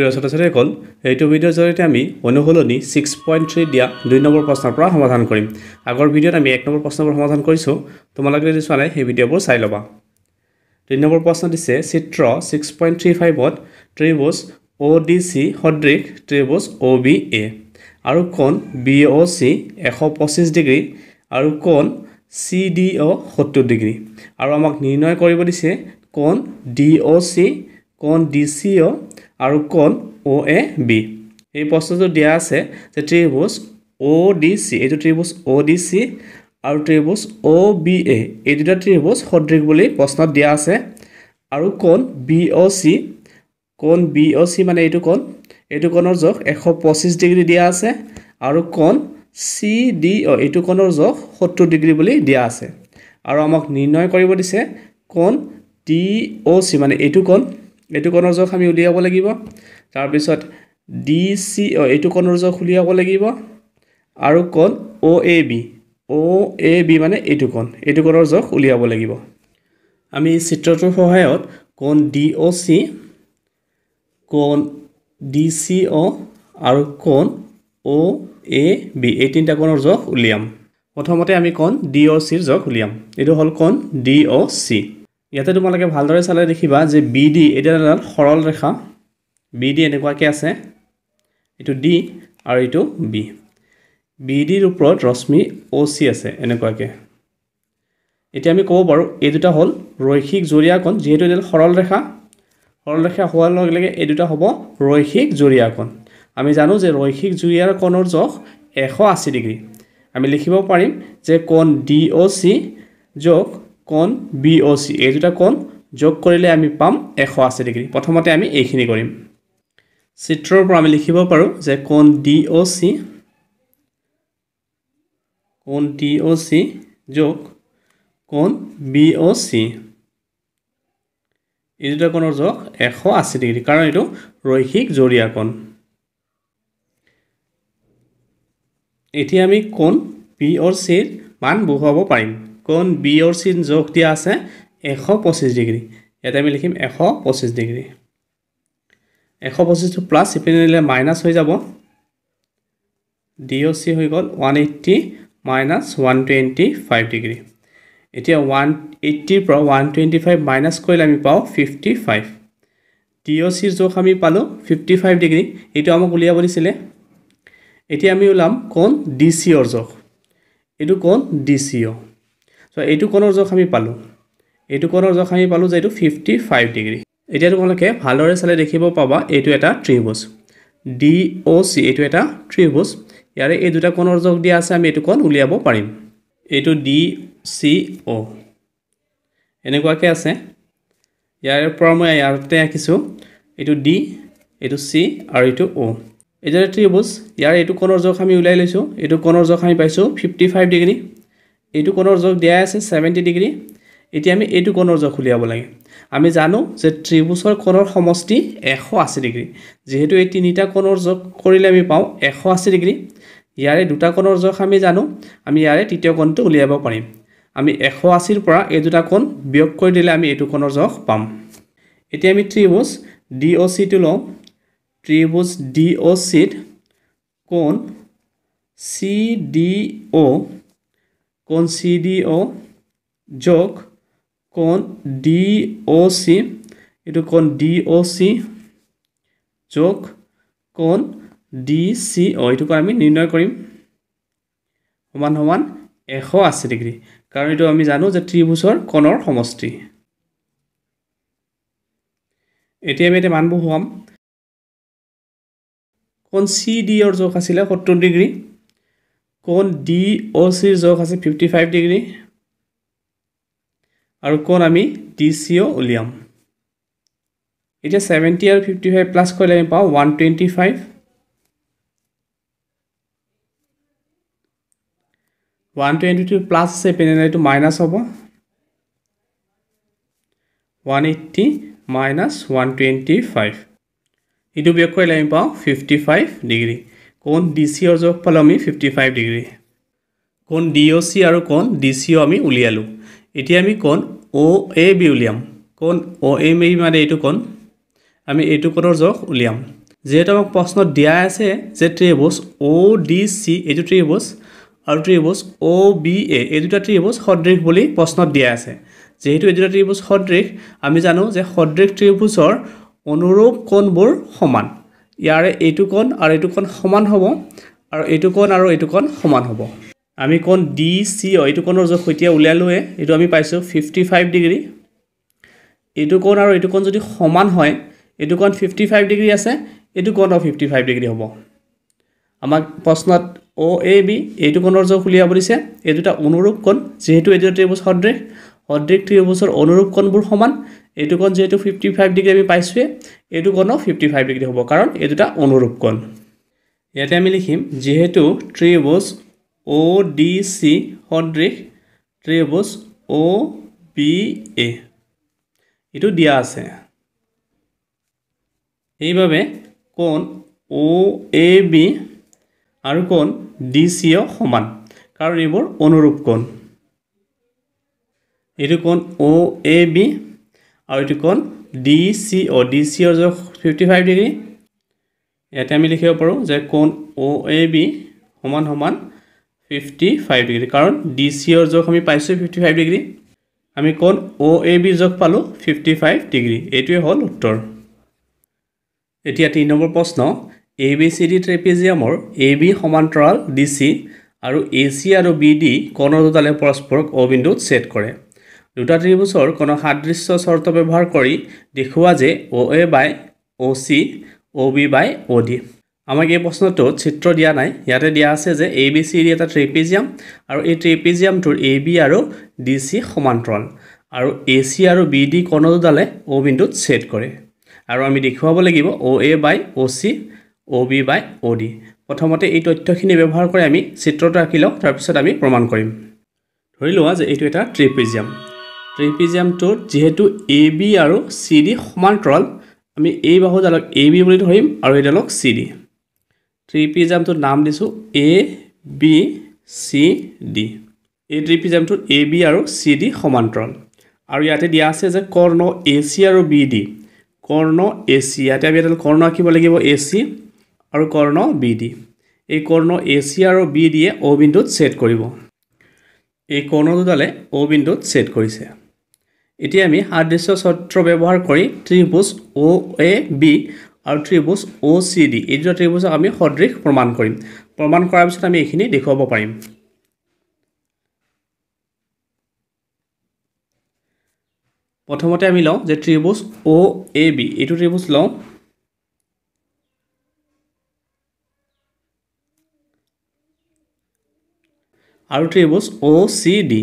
প্ৰিয় ছাত্ৰ ছাত্ৰীসকল এইটো ভিডিঅ'ৰ জৰিয়তে আমি অনুসলনি ছিক্স পইণ্ট থ্ৰী দিয়া দুই নম্বৰ প্ৰশ্নৰ পৰা সমাধান কৰিম। আগৰ ভিডিঅ'ত আমি এক নম্বৰ প্ৰশ্নবোৰ সমাধান কৰিছোঁ। তোমালোকে যদি চোৱা নাই সেই ভিডিঅ'বোৰ চাই ল'বা। দুই নম্বৰ প্ৰশ্ন দিছে চিত্ৰ ছিক্স পইণ্ট থ্ৰী ফাইভত ত্ৰিভুজ অ' ডি চি সদৃশ ত্ৰিভুজ অ' বি এ। আৰু কোণ বি অ' চি এশ পঁচিছ ডিগ্ৰী আৰু কোণ চি ডি অ' সত্তৰ ডিগ্ৰী। আৰু আমাক নিৰ্ণয় কৰিব দিছে কোণ ডি অ' চি কোণ ডি চি অ' আৰু কোণ অ' এ বি। এই প্ৰশ্নটো দিয়া আছে যে ত্ৰিভুজ অ' ডি চি এইটো ত্ৰিভুজ অ' ডি চি আৰু ত্ৰিভুজ অ' বি এ এই দুটা ত্ৰিভুজ সদৃশ বুলি প্ৰশ্নত দিয়া আছে। আৰু কোণ বি অ' চি কোণ বি অ' চি মানে এইটো কোণ এইটো কোণৰ জোখ এশ পঁচিছ ডিগ্ৰী দিয়া আছে। আৰু কোণ চি ডি অ' এইটো কোণৰ জোখ সত্তৰ ডিগ্ৰী বুলি দিয়া আছে। আৰু আমাক নিৰ্ণয় কৰিব দিছে কোণ ডি অ' চি মানে এইটো কোণ এইটো কোণৰ জোখ আমি উলিয়াব লাগিব। তাৰপিছত ডি চি অ' এইটো কোণৰ জোখ উলিয়াব লাগিব। আৰু কোণ অ' A B O A B মানে এইটো কোণ। এইটো কোণৰ জোখ উলিয়াব লাগিব। আমি চিত্ৰটোৰ সহায়ত কোণ ডি অ' চি কোণ ডি চি অ' আৰু কোণ অ' এ বি এই তিনিটা কোণৰ জোখ উলিয়াম। প্ৰথমতে আমি কোণ ডি অ' চিৰ জোখ উলিয়াম। এইটো হ'ল কোণ ডি অ' চি ইয়াতে তোমালোকে ভালদৰে চালে দেখিবা যে বি ডি এতিয়া সৰল ৰেখা। বি ডি এনেকুৱাকৈ আছে। এইটো ডি আৰু এইটো বি বি ডিৰ ওপৰত ৰশ্মি অ' চি আছে এনেকুৱাকৈ। এতিয়া আমি ক'ব পাৰোঁ এই দুটা হ'ল ৰৈখিক জৰীয়া কোণ যিহেতু এডাল সৰল ৰেখা। সৰল ৰেখা হোৱাৰ লগে লগে এই দুটা হ'ব ৰৈখিক জৰীয়া কোণ আমি জানো যে ৰৈখিক জুৰীয়াৰ কোণৰ জোখ এশ আশী ডিগ্ৰী। আমি লিখিব পাৰিম যে কোণ ডি অ' চি যোগ কোণ বি অ' চি এই দুটা কোণ যোগ কৰিলে আমি পাম এশ আশী ডিগ্ৰী। প্ৰথমতে আমি এইখিনি কৰিম। চিত্ৰৰ পৰা আমি লিখিব পাৰোঁ যে কোণ ডি অ' চি কোণ ডি অ' চি যোগ কোণ বি অ' চি এই দুটা কোণৰ জোখ এশ আশী ডিগ্ৰী কাৰণ এইটো ৰৈখিক জৰীয়া কোণ। এতিয়া আমি কোণ বি অৰ চিৰ মান বহুৱাব পাৰিম। কোণ বি অৰ চিৰ জোখ দিয়া আছে? এশ পঁচিছ ডিগ্ৰী। ইয়াতে আমি লিখিম এশ পঁচিছ ডিগ্ৰী। এশ পঁচিছটো প্লাছ ইপিনে নিলে মাইনাছ হৈ যাব। ডি অ' চি হৈ গ'ল one eighty minus one twenty five degree. এতিয়া ওৱান এইট্টিৰ পৰা ওৱান টুৱেণ্টি ফাইভ মাইনাছ কৰিলে আমি পাওঁ ফিফটি ফাইভ ডি অ' চিৰ জোখ আমি পালোঁ ফিফটি ফাইভ ডিগ্ৰী। এইটো আমাক উলিয়াব দিছিলে। এতিয়া আমি ওলাম কোণ ডি চি অৰ জোখ এইটো কোণ ডি চি অ' চ' এইটো কোণৰ জোখ আমি পালোঁ। এইটো কোণৰ জোখ আমি পালোঁ যে এইটো ফিফটি ফাইভ ডিগ্ৰী এতিয়া তোমালোকে ভালদৰে চালে দেখিব পাবা এইটো এটা ত্ৰিভুজ। ডি অ' চি এইটো এটা ত্ৰিভুজ। ইয়াৰে এই দুটা কোণৰ জোখ দিয়া আছে আমি এইটো কোণ উলিয়াব পাৰিম। এইটো ডি চি অ' এনেকুৱাকৈ আছে। ইয়াৰ পৰা মই ইয়াতে আঁকিছোঁ। এইটো ডি এইটো চি আৰু এইটো অ' এইদৰে ত্ৰিভুজ ইয়াৰ এইটো কোণৰ জোখ আমি উলিয়াই লৈছোঁ। এইটো কোণৰ জোখ আমি পাইছোঁ ফিফটি ফাইভ ডিগ্ৰী এইটো কোণৰ জোখ দিয়াই আছে ছেভেণ্টি ডিগ্ৰী এতিয়া আমি এইটো কোণৰ জোখ উলিয়াব লাগে। আমি জানো যে ত্ৰিভুজৰ কোণৰ সমষ্টি এশ আশী ডিগ্ৰী যিহেতু এই তিনিটা কোণৰ জোখ কৰিলে আমি পাওঁ এশ আশী ডিগ্ৰী ইয়াৰে দুটা কোণৰ জোখ আমি জানো আমি ইয়াৰে তৃতীয় কোণটো উলিয়াব পাৰিম। আমি এশ আশীৰ পৰা এই দুটা কোণ বিয়োগ কৰি দিলে আমি এইটো কোণৰ জোখ পাম। এতিয়া আমি ত্ৰিভুজ ডি অ' চিটো লওঁ। ত্ৰিভুজ ডি অ' চিত কোণ চি ডি অ' কোণ চি ডি অ' যোগ কোণ ডি অ' চি এইটো কোণ ডি অ' চি যোগ কোণ ডি চি অ' এইটোক আমি নিৰ্ণয় কৰিম। সমান সমান এশ আশী ডিগ্ৰী। কাৰণ এইটো আমি জানো যে ত্ৰিভুজৰ কোণৰ সমষ্টি। এতিয়া আমি এতিয়া মান বহুৱাম কোণ চি ডি অৰ জোখ আছিলে সত্তৰ ডিগ্ৰী। কোণ ডি অ' চিৰ জোখ আছে ফিফটি ফাইভ ডিগ্ৰী আৰু কোণ আমি ডি চি অ' উলিয়াম। এতিয়া ছেভেণ্টি আৰু ফিফটি ফাইভ প্লাছ কৰিলে আমি পাওঁ one twenty five one twenty two plus আছে এইটো মাইনাছ হ'ব। One eighty minus one twenty five এইটো বিয়োগ কৰিলে আমি পাওঁ ফিফটি ফাইভ ডিগ্ৰী কোণ ডি চি অৰ জোখ পালোঁ আমি ফিফটি ফাইভ ডিগ্ৰী কোণ ডি অ' চি আৰু কোণ ডি চি অ' আমি উলিয়ালোঁ। এতিয়া আমি কোণ অ' এ বি উলিয়াম। কোণ অ' এ বি মানে এইটো কোণ। আমি এইটো কোণৰ জোখ উলিয়াম। যিহেতু আমাক প্ৰশ্নত দিয়া আছে যে ত্ৰিভুজ অ' ডি চি এইটো ত্ৰিভুজ আৰু ত্ৰিভুজ অ' বি এ এই দুটা ত্ৰিভুজ সদৃশ বুলি প্ৰশ্নত দিয়া আছে। যিহেতু এই দুটা ত্ৰিভুজ সদৃশ আমি জানো যে সদৃশ ত্ৰিভুজৰ অনুৰূপ কোণবোৰ সমান। ইয়াৰে এইটো কোণ আৰু এইটো কোণ সমান হ'ব আৰু এইটো কোণ আৰু এইটো কোণ সমান হ'ব। আমি কোণ ডি চি অ' এইটো কোণৰ জোখ এতিয়া উলিয়ালোৱে এইটো আমি পাইছোঁ ফিফটি ফাইভ ডিগ্ৰী এইটো কোণ আৰু এইটো কোণ যদি সমান হয় এইটো কোণ ফিফটি ফাইভ ডিগ্ৰী আছে এইটো কোণো ফিফটি ফাইভ ডিগ্ৰী হ'ব। আমাক প্ৰশ্নত অ' এ বি এইটো কোণৰ জোখ উলিয়াব দিছে এই দুটা অনুৰূপ কোণ যিহেতু এই দুটা ত্ৰিভুজ সদৃশ সদৃশ ত্ৰিভুজৰ অনুৰূপ কোণবোৰ সমান এইটো কোণ যিহেতু ফিফটি ফাইভ ডিগ্ৰী আমি পাইছোঁৱে এইটো কোণো ফিফটি ফাইভ ডিগ্ৰী হ'ব কাৰণ এই দুটা অনুৰূপ কোণ। ইয়াতে আমি লিখিম যিহেতু ত্ৰিভুজ অ' ডি চি সদৃশ ত্ৰিভুজ অ' বি এ। এইটো দিয়া আছে। সেইবাবে কোণ অ' এ বি আৰু কোণ ডি চিও সমান কাৰণ এইবোৰ অনুৰূপ কোণ। এইটো কোণ অ' এ বি আৰু এইটো কোণ? D C O' D C O' জোখ ফিফটি ফাইভ ডিগ্ৰী ইয়াতে আমি লিখিব পাৰোঁ যে কোণ অ' এ বি সমান সমান ফিফটি ফাইভ ডিগ্ৰী কাৰণ ডি চি অৰ জোখ আমি পাইছোঁ ফিফটি ফাইভ ডিগ্ৰী আমি কোণ অ' এ বিৰ জোখ পালোঁ ফিফটি ফাইভ ডিগ্ৰী এইটোৱে হ'ল উত্তৰ। এতিয়া তিনি নম্বৰ প্ৰশ্ন এ বি চি ডি ট্ৰেপিজিয়ামৰ এ বি সমান্তৰাল ডি চি আৰু এ চি আৰু বি ডি কণৰ দুটালে পৰস্পৰক অবিন্দুত ছেট কৰে। দুটা ত্ৰিভুজৰ কোনো সাদৃশ্য চৰ্ত ব্যৱহাৰ কৰি দেখুওৱা যে O' A by O' C O' B by O' D আমাক এই প্ৰশ্নটোত চিত্ৰ দিয়া নাই। ইয়াতে দিয়া আছে যে এ বি চি ডি এটা ট্ৰেপিজিয়াম আৰু এই ট্ৰেপিজিয়ামটোৰ এ বি আৰু ডি চি সমান্তৰাল আৰু এ চি আৰু বি ডি কণ দুডালে অ' বিন্দুত ছেট কৰে। আৰু আমি দেখুৱাব লাগিব O' A by O' C O' B by O' D প্ৰথমতে এই তথ্যখিনি ব্যৱহাৰ কৰি আমি চিত্ৰটো আঁকি লওঁ তাৰপিছত আমি প্ৰমাণ কৰিম। ধৰি লোৱা যে এইটো এটা ট্ৰেপিজিয়াম। ট্ৰেপিজিয়ামটোত যিহেতু এ বি আৰু চি ডি সমান্তৰাল আমি এই বাহুডালক এ বি বুলি ধৰিম আৰু এইডালক চি ডি ট্ৰিপিজামটোৰ নাম দিছোঁ এ বি চি ডি এই ট্ৰিপিজামটোত এ বি আৰু চি ডি সমান্তৰাল। আৰু ইয়াতে দিয়া আছে যে কৰ্ণ এ চি আৰু বি ডি কৰ্ণ এ চি ইয়াতে আমি এডাল কৰ্ণ আঁকিব লাগিব এ চি আৰু কৰ্ণ বি ডি এই কৰ্ণ এ চি আৰু বি ডিয়ে অ' বিন্দুত ছেট কৰিব। এই কৰ্ণ দুডালে অ' বিন্দুত ছেট কৰিছে। এতিয়া আমি সাদৃশ্য চত্ৰ ব্যৱহাৰ কৰি ত্ৰিভুজ অ' এ বি আৰু ত্ৰিভুজ অ' চি ডি এই দুটা ত্ৰিভুজক আমি সদৃশ প্ৰমাণ কৰিম। প্ৰমাণ কৰাৰ পিছত আমি এইখিনি দেখুৱাব পাৰিম। প্ৰথমতে আমি লওঁ যে ত্ৰিভুজ অ' এ বি এইটো ত্ৰিভুজ লওঁ। আৰু ত্ৰিভুজ অ' চি ডি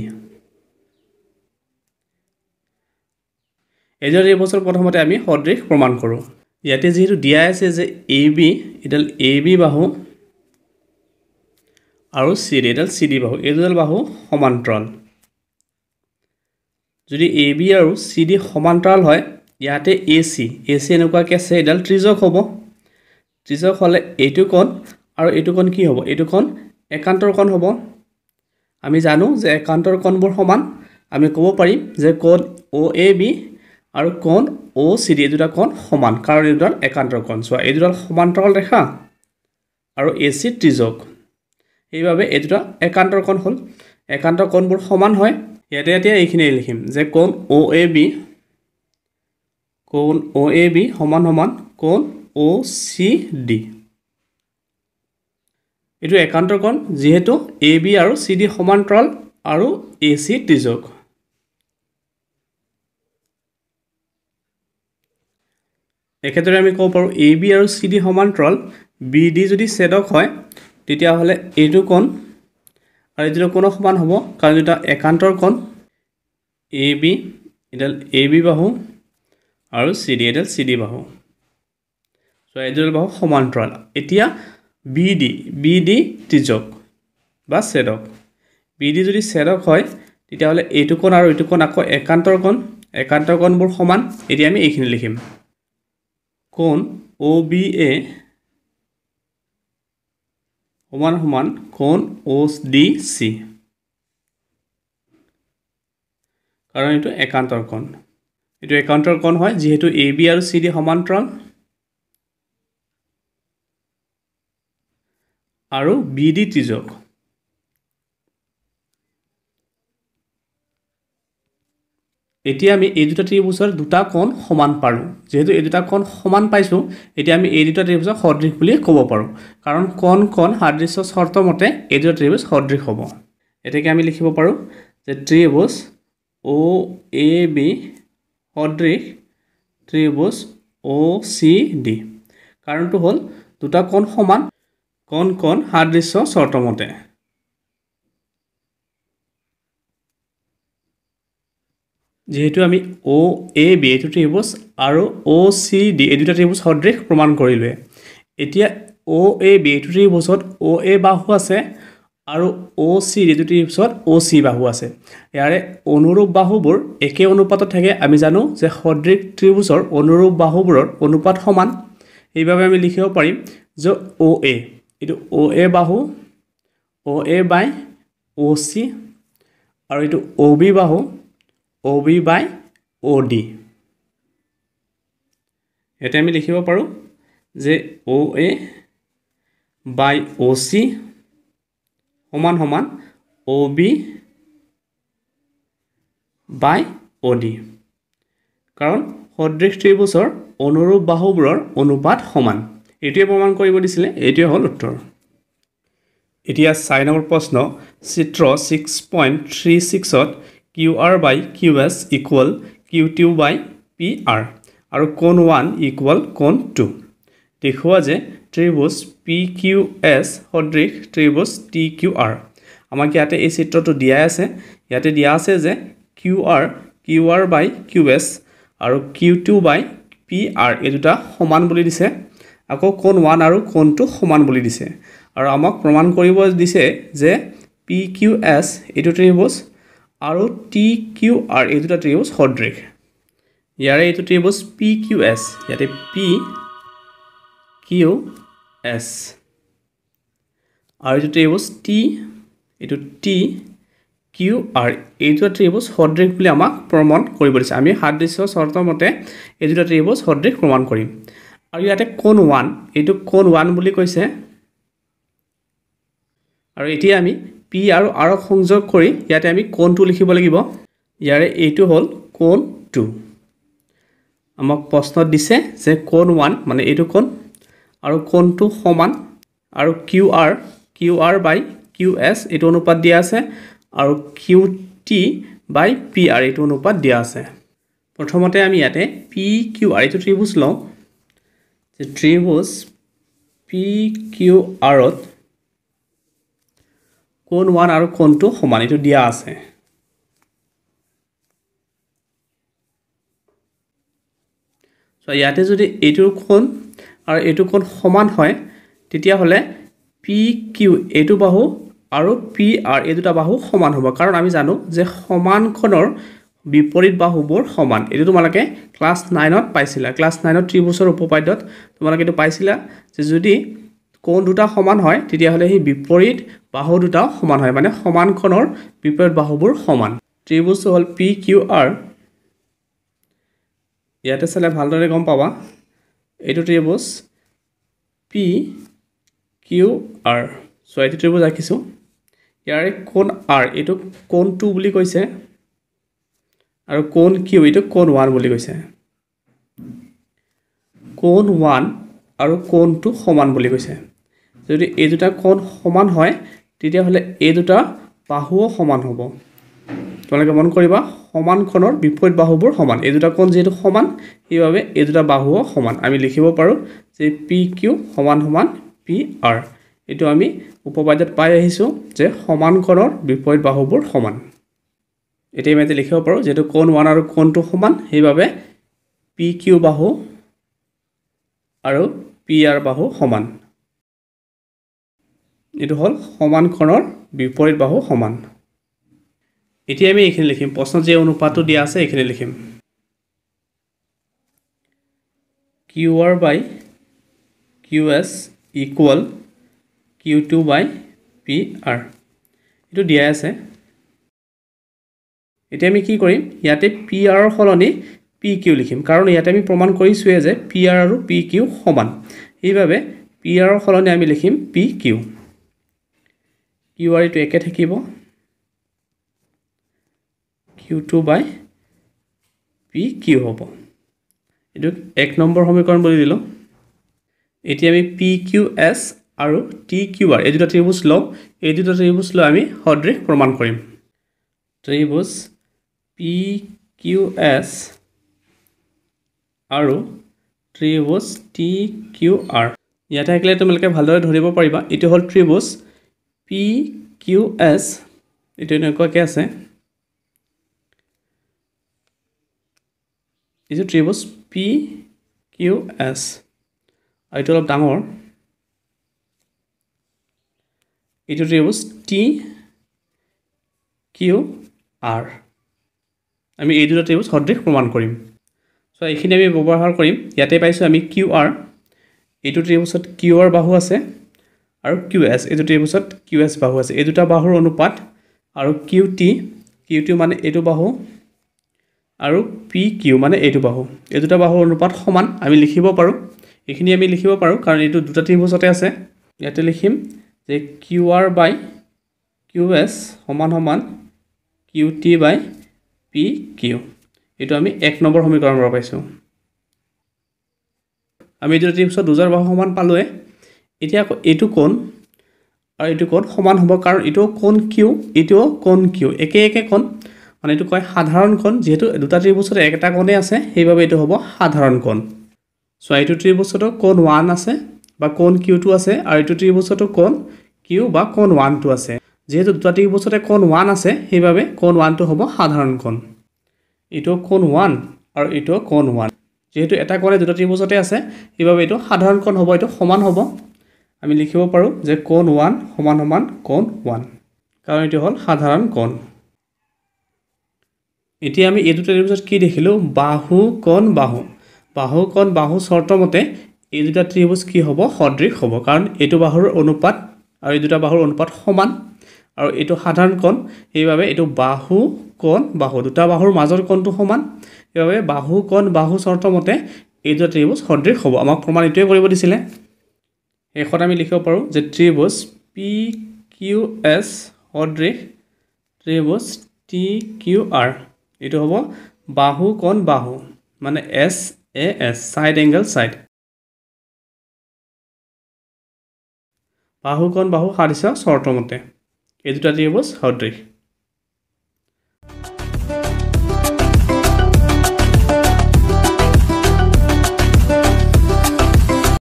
এই দুটা ত্ৰিভুজৰ প্ৰথমতে আমি সদৃশ প্ৰমাণ কৰোঁ। ইয়াতে যিহেতু দিয়া আছে যে এ বি এডাল এ বি বাহু আৰু চি ডি এডাল চি ডি বাহু। এই দুডাল বাহু সমান্তৰাল। যদি এ বি আৰু চি ডি সমান্তৰাল হয় ইয়াতে এ চি এ চি এনেকুৱাকৈ আছে এডাল ত্ৰিজক হ'ব। ত্ৰিজক হ'লে এইটো কণ আৰু এইটো কণ কি হ'ব? এইটো কণ একান্তৰ কণ হ'ব। আমি জানো যে একান্তৰ কণবোৰ সমান। আমি ক'ব পাৰিম যে কণ অ' এ বি আৰু কণ? অ' চি ডি এই দুটা কণ সমান। কাৰণ এই দুডাল একান্তৰ কণ। চোৱা এই দুডাল সমান্তৰাল ৰেখা আৰু এ চি ত্ৰিজক। সেইবাবে এই দুটা একান্তৰ কণ হ'ল। একান্তৰ কণবোৰ সমান হয়। ইয়াতে এতিয়া এইখিনি লিখিম যে কোণ অ' এ বি কোণ অ' এ বি সমান সমান কোণ অ' চি ডি। এইটো একান্তৰ কণ যিহেতু এ বি আৰু চি ডি সমান্তৰাল আৰু এ চি ত্ৰিজক। একেদৰে আমি ক'ব পাৰোঁ এ বি আৰু চি ডি সমান্তৰাল। বি ডি যদি ছেদক হয় তেতিয়াহ'লে এইটো কোণ আৰু এইটো কোণো সমান হ'ব কাৰণ এটা একান্তৰ কোণ। এ বি এডাল এ বি বাহু আৰু চি ডি এডাল চি ডি বাহু। চ' এইডাল বাহু সমান্তৰাল। এতিয়া বি ডি বি ডি ত্ৰিজক বা ছেদক। বি ডি যদি ছেদক হয় তেতিয়াহ'লে এইটো কোণ আৰু এইটো কোণ আকৌ একান্তৰ কোণ। একান্তৰ কোণবোৰ সমান। এতিয়া আমি এইখিনি লিখিম। কোণ অ' বি এ সমান সমান কোণ অ' ডি চি। কাৰণ এইটো একান্তৰ কোণ। এইটো একান্তৰ কোণ হয় যিহেতু এ বি আৰু চি ডি সমান্তৰাল। আৰু বি ডি ত্ৰিজক এতিয়া আমি এই দুটা ত্ৰিভুজৰ দুটা কোণ সমান পাৰোঁ। যিহেতু এই দুটা কোণ সমান পাইছোঁ এতিয়া আমি এই দুটা ত্ৰিভুজক সদৃশ বুলি ক'ব পাৰোঁ। কাৰণ কণ কণ সাদৃশ্য চৰ্ত মতে এই দুটা ত্ৰিভুজ সদৃশ হ'ব। এতেকে আমি লিখিব পাৰোঁ যে ত্ৰিভুজ অ' এ বি সদৃশ ত্ৰিভুজ অ' চি ডি। কাৰণটো হ'ল দুটা কোণ সমান কণ কণ সাদৃশ্য চৰ্তমতে যিহেতু আমি অ' এ বি এইটো ত্ৰিভুজ আৰু অ' চি ডি এই দুটা ত্ৰিভুজ সদৃশ প্ৰমাণ কৰিলোৱে। এতিয়া অ' এ বি এইটো ত্ৰিভুজত অ' এ বাহু আছে আৰু অ' চি এইটো ত্ৰিভুজত অ' চি বাহু আছে। ইয়াৰে অনুৰূপ বাহুবোৰ একে অনুপাতত থাকে। আমি জানো যে সদৃশ ত্ৰিভুজৰ অনুৰূপ বাহুবোৰৰ অনুপাত সমান। সেইবাবে আমি লিখিব পাৰিম যে অ' এ এইটো অ' এ বাহু অ' এ বাই অ' চি আৰু এইটো অ' বি বাহু। অ' বি বাই অ' ডি ইয়াতে আমি লিখিব পাৰোঁ যে O A by O C সমান সমান অ' বি বাই অ' ডি কাৰণ সদৃশ ত্ৰিভুজৰ অনুৰূপ বাহুবোৰৰ অনুপাত সমান। এইটোৱে প্ৰমাণ কৰিব দিছিলে এইটোৱে হ'ল উত্তৰ। এতিয়া চাৰি নম্বৰ প্ৰশ্ন চিত্ৰ ছিক্স পইণ্ট থ্ৰী ছিক্সত Q R by Q S equal Q T by P R আৰু কোণ ওৱান ইকুৱেল কোণ টু দেখুওৱা যে ত্ৰিভুজ পি কিউ এছ সদৃশ ত্ৰিভুজ টি কিউ আৰ আমাক ইয়াতে এই চিত্ৰটো দিয়াই আছে। ইয়াতে দিয়া আছে যে Q R Q R by Q S আৰু Q T by P R এই দুটা সমান বুলি দিছে। আকৌ কোণ ওৱান আৰু কোণ টু সমান বুলি দিছে। আৰু আমাক প্ৰমাণ কৰিব দিছে যে পি কিউ এছ এইটো ত্ৰিভুজ আৰু টি কিউ আৰ এই দুটা ত্ৰিভুজ সদৃশ। ইয়াৰে এইটো ত্ৰিভুজ পি কিউ এছ ইয়াতে পি কিউ এছ আৰু এইটো ত্ৰিভুজ টি এইটো টি কিউ আৰ এই দুটা ত্ৰিভুজ সদৃশ বুলি আমাক প্ৰমাণ কৰিব দিছে। আমি সাদৃশ্য চৰ্ত মতে এই দুটা ত্ৰিভুজ সদৃশ প্ৰমাণ কৰিম। আৰু ইয়াতে কোণ ওৱান এইটো কোণ ওৱান বুলি কৈছে। আৰু এতিয়া আমি পি আৰু আৰক সংযোগ কৰি ইয়াতে আমি কোণটো লিখিব লাগিব। ইয়াৰে এইটো হ'ল কোণ টু। আমাক প্ৰশ্নত দিছে যে কোণ ওৱান মানে এইটো কোণ আৰু কোণটো সমান আৰু Q R Q R by Q S এইটো অনুপাত দিয়া আছে আৰু Q T by P R এইটো অনুপাত দিয়া আছে। প্ৰথমতে আমি ইয়াতে পি কিউ আৰ এইটো ত্ৰিভুজ লওঁ। যে ত্ৰিভুজ পি কিউ আৰত কোণ ওৱান আৰু কোণটো সমান এইটো দিয়া আছে। চ' ইয়াতে যদি এইটোৰ কোণ আৰু এইটো কোণ সমান হয় তেতিয়াহ'লে পি কিউ এইটো বাহু আৰু পি আৰ এই দুটা বাহু সমান হ'ব। কাৰণ আমি জানো যে সমানখনৰ বিপৰীত বাহুবোৰ সমান। এইটো তোমালোকে ক্লাছ নাইনত পাইছিলা। ক্লাছ নাইনত ত্ৰিভুজৰ উপপাদ্যত তোমালোকে এইটো পাইছিলা যে যদি কোণ দুটা সমান হয় তেতিয়াহ'লে সেই বিপৰীত বাহু দুটাও সমান হয় মানে সমানখনৰ বিপৰীত বাহুবোৰ সমান। ত্ৰিভুজটো হ'ল পি কিউ আৰ। ইয়াতে চালে ভালদৰে গম পাবা। এইটো ত্ৰিভুজ পি কিউ আৰ। চ' এইটো ত্ৰিভুজ ৰাখিছোঁ। ইয়াৰে কোণ আৰ এইটো কোণ টু বুলি কৈছে। আৰু কোণ কিউ এইটো কোণ ওৱান বুলি কৈছে। কোণ ওৱান আৰু কোণ টু সমান বুলি কৈছে। যদি এই দুটা কোণ সমান হয় তেতিয়াহ'লে এই দুটা বাহুও সমান হ'ব। তোমালোকে মন কৰিবা সমানখনৰ বিপৰীত বাহুবোৰ সমান। এই দুটা কোণ যিহেতু সমান সেইবাবে এই দুটা বাহুও সমান। আমি লিখিব পাৰোঁ যে পি কিউ সমান সমান পি আৰ। এইটো আমি উপপাদ্যত পাই আহিছোঁ যে সমানকৰণৰ বিপৰীত বাহুবোৰ সমান। এতিয়া আমি ইয়াতে লিখিব পাৰোঁ যিহেতু কোণ ওৱান আৰু কোণ টু সমান সেইবাবে পি কিউ বাহু আৰু পি আৰ বাহু সমান। এইটো হ'ল সমানকৰণৰ বিপৰীত বাহু সমান। এতিয়া আমি এইখিনি লিখিম। প্ৰশ্নত যি অনুপাতটো দিয়া আছে এইখিনি লিখিম। Q R by Q S equal Q T by P R. এইটো দিয়াই আছে। এতিয়া আমি কি কৰিম? ইয়াতে পি আৰৰ সলনি পি কিউ লিখিম। কাৰণ ইয়াতে আমি প্ৰমাণ কৰিছোঁৱে যে পি আৰ আৰু পি কিউ সমান। সেইবাবে পি আৰৰ সলনি আমি লিখিম পি কিউ। কিউ আৰ এইটো একে থাকিব। Q T by P Q হ'ব। এইটো এক নম্বৰ সমীকৰণ বুলি দিলোঁ। এতিয়া আমি পি কিউ এছ আৰু টি কিউ আৰ এই দুটা ত্ৰিভুজ লওঁ। এই দুটা ত্ৰিভুজ লৈ আমি সদৃশ প্ৰমাণ কৰিম। ত্ৰিভুজ পি কিউ এছ আৰু ত্ৰিভুজ টি কিউ আৰ ইয়াতে থাকিলে তোমালোকে ভালদৰে ধৰিব পাৰিবা। এইটো হ'ল ত্ৰিভুজ পি কিউ এছ এইটো এনেকুৱাকৈ আছে। এইটো ত্ৰিভুজ পি কিউ এছ আৰু এইটো অলপ ডাঙৰ। এইটো ত্ৰিভুজ টি কিউ আৰ আমি এই দুটা ত্ৰিভুজ সদৃশ প্ৰমাণ কৰিম। চ' এইখিনি আমি ব্যৱহাৰ কৰিম। ইয়াতে পাইছোঁ আমি কিউ আৰ এইটো ত্ৰিভুজত কিউ আৰ বাহু আছে। আৰু কিউ এছ এইটো ত্ৰিভুজত কিউ এছ বাহু আছে। এই দুটা বাহুৰ অনুপাত আৰু কিউ টি কিউ টি মানে এইটো বাহু আৰু পি কিউ মানে এইটো বাহু। এই দুটা বাহুৰ অনুপাত সমান আমি লিখিব পাৰোঁ। এইখিনি আমি লিখিব পাৰোঁ কাৰণ এইটো দুটা ত্ৰিভুজতে আছে। ইয়াতে লিখিম যে Q R by Q S সমান সমান Q T by P Q এইটো আমি এক নম্বৰ সমীকৰণৰ পৰা পাইছোঁ। আমি এইটো ত্ৰিভুজত দুজাৰ বাহু সমান পালোৱে। এতিয়া আকৌ এইটো কোণ আৰু এইটো কোণ সমান হ'ব কাৰণ এইটো কোণ কিউ এইটোও কোণ কিউ। একে একে কোণ মানে এইটো কয় সাধাৰণ কোণ যিহেতু দুটা ত্ৰিভুজত একেটা কোণে আছে সেইবাবে এইটো হ'ব সাধাৰণ কোণ। চ' এইটো ত্ৰিভুজতো কোণ ওৱান আছে বা কোণ কিউটো আছে আৰু এইটো ত্ৰিভুজতো কোণ কিউ বা কোণ ওৱানটো আছে। যিহেতু দুটা ত্ৰিভুজতে কোণ ওৱান আছে সেইবাবে কোণ ওৱানটো হ'ব সাধাৰণ কোণ। এইটো কোণ ওৱান আৰু এইটো কোণ ওৱান যিহেতু এটা কোণে দুটা ত্ৰিভুজতে আছে সেইবাবে এইটো সাধাৰণ কোণ হ'ব এইটো সমান হ'ব। আমি লিখিব পাৰোঁ যে কোণ ওৱান সমান সমান কোণ ওৱান। কাৰণ এইটো হ'ল সাধাৰণ কোণ। এতিয়া আমি এই দুটা ত্ৰিভুজত কি দেখিলোঁ? বাহু কোণ বাহু। বাহু কোণ বাহু চৰ্ত মতে এই দুটা ত্ৰিভুজ কি হ'ব? সদৃশ হ'ব। কাৰণ এইটো বাহুৰ অনুপাত আৰু এই দুটা বাহুৰ অনুপাত সমান। আৰু এইটো সাধাৰণ কোণ। সেইবাবে এইটো বাহু কোণ বাহু। দুটা বাহুৰ মাজৰ কোণটো সমান। সেইবাবে বাহু কোণ বাহু চৰ্ত মতে এই দুটা ত্ৰিভুজ সদৃশ হ'ব। আমাক প্ৰমাণ এইটোৱে কৰিব দিছিলে। শেষত আমি লিখিব পাৰোঁ যে ত্ৰিভুজ পি কিউ এছ সদৃশ ত্ৰিভুজ টি কিউ আৰ এইটো হ'ব বাহু কোণ বাহু মানে S A S side angle side বাহু কোণ বাহু সাদৃশ্য চৰ্তমতে। এই দুটা ত্ৰিভুজ সদৃশ